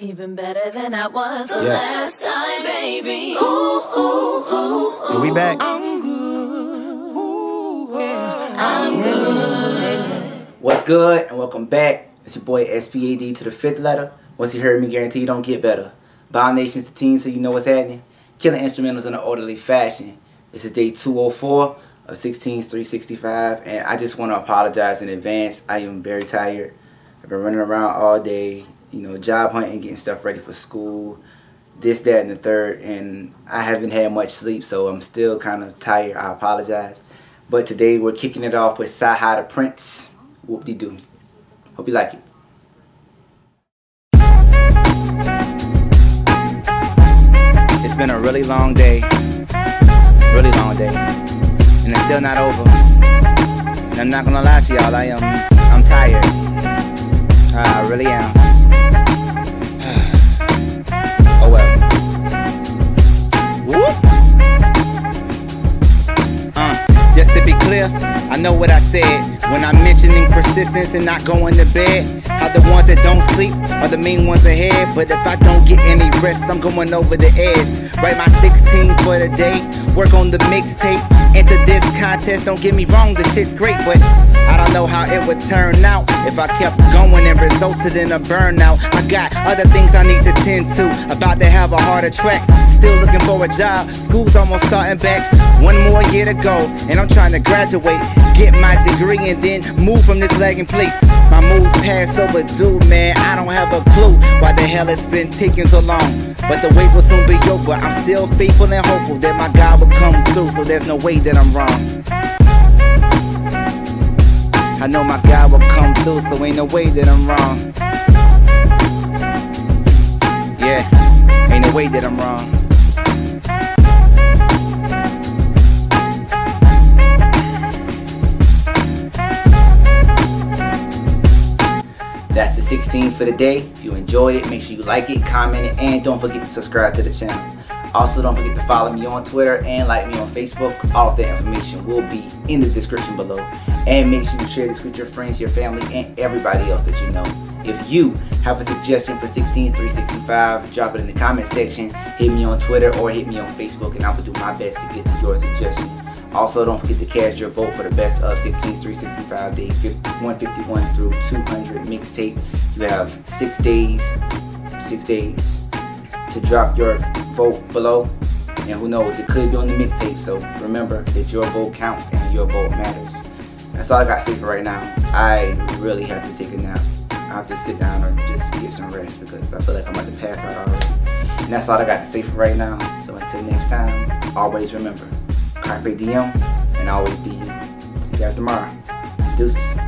Even better than I was the Yeah. last time, baby. Ooh, ooh, ooh, Are we back? What's good and welcome back. It's your boy SPAD to the fifth letter. Once you heard me, guarantee you don't get better. Bomb Nation's the team, so you know what's happening. Killing instrumentals in an orderly fashion. This is day 204 of 16's 365, and I just want to apologize in advance. I am very tired. I've been running around all day, you know, job hunting, getting stuff ready for school, this, that, and the third, and I haven't had much sleep, so I'm still kind of tired. I apologize. But today we're kicking it off with Cyhi the Prynce. Whoop de doo. Hope you like it. It's been a really long day. Really long day. And it's still not over. And I'm not gonna lie to y'all, I am I'm tired. I really am. I know what I said when I'm mentioning persistence and not going to bed. How the ones that don't sleep are the mean ones ahead. But if I don't get any rest, I'm going over the edge. Write my 16 for the day, work on the mixtape. Enter this contest, don't get me wrong, the shit's great, but I don't know how it would turn out if I kept going and resulted in a burnout. I got other things I need to tend to. About to have a harder track, still looking for a job. School's almost starting back, one more year to go, and I'm trying to graduate, get my degree, and then move from this lagging place. My moves past overdue, man. I don't have a clue why the hell it's been taking so long. But the wait will soon be over. I'm still faithful and hopeful that my God will come through, so there's no way that I'm wrong. I know my God will come through, so ain't no way that I'm wrong. Yeah, ain't no way that I'm wrong. That's the 16 for the day. If you enjoyed it, make sure you like it, comment it, and don't forget to subscribe to the channel. Also, don't forget to follow me on Twitter and like me on Facebook. All of that information will be in the description below. And make sure you share this with your friends, your family, and everybody else that you know. If you have a suggestion for 16365, drop it in the comment section. Hit me on Twitter or hit me on Facebook, and I will do my best to get to your suggestion. Also, don't forget to cast your vote for the best of 16's 365 days, 50 151 through 200 mixtape. You have six days, six days to drop your vote below. And who knows, it could be on the mixtape. So remember that your vote counts and your vote matters. That's all I got to say for right now. I really have to take a nap. I have to sit down or just get some rest because I feel like I'm about to pass out already. And that's all I got to say for right now. So until next time, always remember, carpe diem and always be you. See you guys tomorrow. Deuces.